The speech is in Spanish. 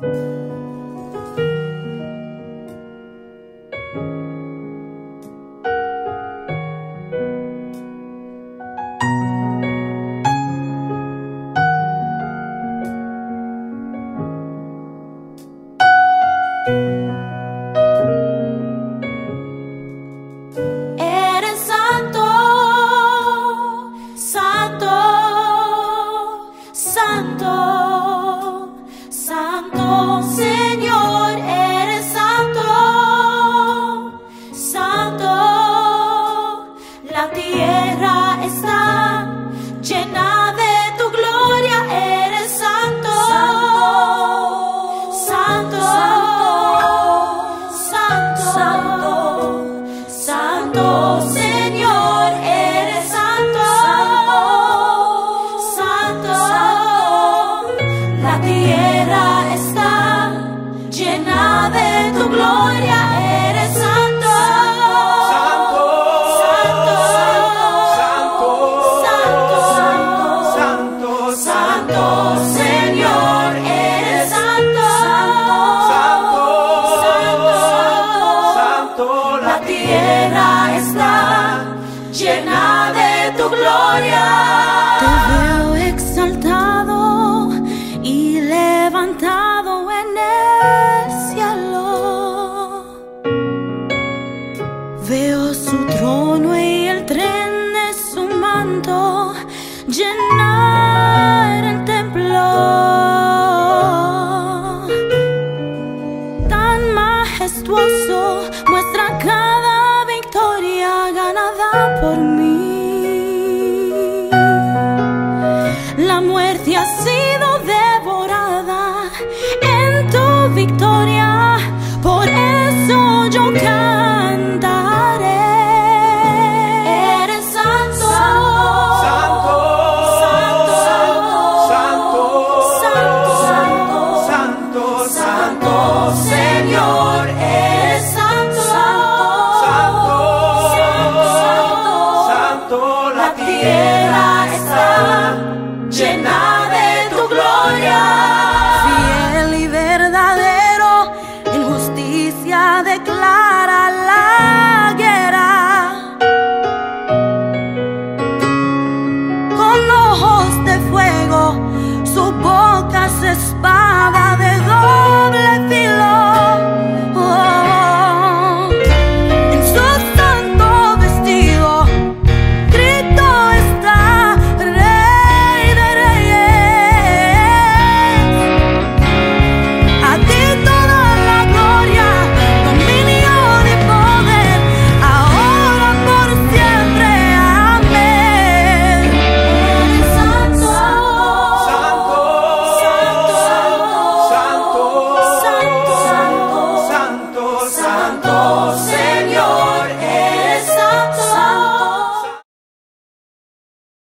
Eres tierra está llena de tu gloria, eres santo, Santo, santo, santo, santo, santo Señor, eres santo, santo, santo, La tierra está llena de tu gloria. Llenar el templo tan majestuoso muestra cada victoria ganada por mí. La muerte ha sido devorada en tu victoria,